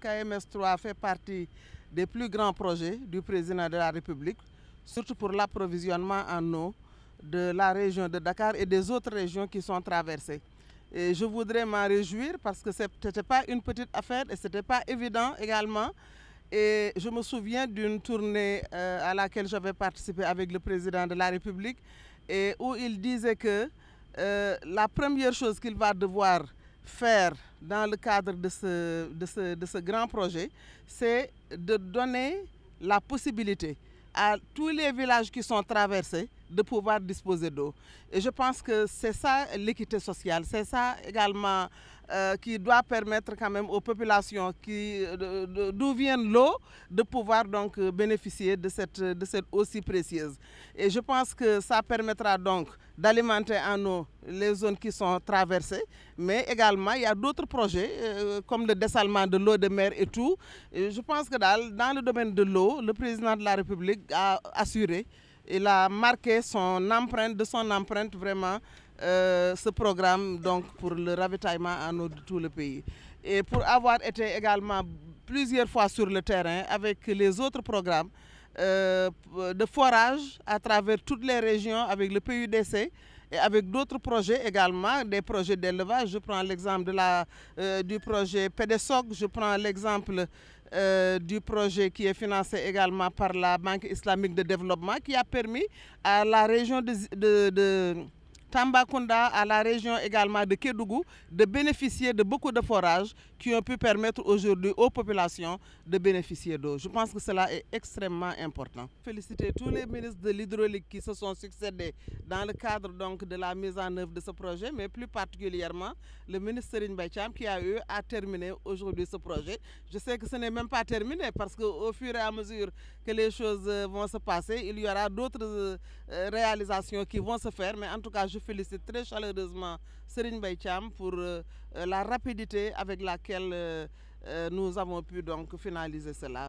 KMS 3 fait partie des plus grands projets du président de la République, surtout pour l'approvisionnement en eau de la région de Dakar et des autres régions qui sont traversées. Et je voudrais m'en réjouir parce que ce n'était pas une petite affaire et ce n'était pas évident également. Et je me souviens d'une tournée euh, à laquelle j'avais participé avec le président de la République et où il disait que euh, la première chose qu'il va devoir faire dans le cadre de ce, de ce, de ce grand projet, c'est de donner la possibilité à tous les villages qui sont traversés de pouvoir disposer d'eau. Et je pense que c'est ça l'équité sociale, c'est ça également euh, qui doit permettre quand même aux populations d'où vient l'eau de pouvoir donc bénéficier de cette, de cette eau si précieuse. Et je pense que ça permettra donc d'alimenter en eau les zones qui sont traversées, mais également il y a d'autres projets euh, comme le dessalement de l'eau de mer et tout. Je pense que dans, dans le domaine de l'eau, le président de la République a assuré il a marqué son empreinte, de son empreinte vraiment euh, ce programme donc pour le ravitaillement en eau de tout le pays. Et pour avoir été également plusieurs fois sur le terrain avec les autres programmes euh, de forage à travers toutes les régions avec le PUDC et avec d'autres projets également, des projets d'élevage. Je prends l'exemple euh, du projet PEDESOC, je prends l'exemple euh, du projet qui est financé également par la Banque islamique de développement qui a permis à la région de, de Tambacounda, à la région également de Kédougou, de bénéficier de beaucoup de forages qui ont pu permettre aujourd'hui aux populations de bénéficier d'eau. Je pense que cela est extrêmement important. Féliciter tous les ministres de l'hydraulique qui se sont succédés dans le cadre donc de la mise en œuvre de ce projet, mais plus particulièrement le ministre Baycham qui a eu à terminer aujourd'hui ce projet. Je sais que ce n'est même pas terminé parce qu'au fur et à mesure que les choses vont se passer, il y aura d'autres réalisations qui vont se faire, mais en tout cas, je félicite très chaleureusement Serine Baycham pour euh, la rapidité avec laquelle euh, nous avons pu donc finaliser cela.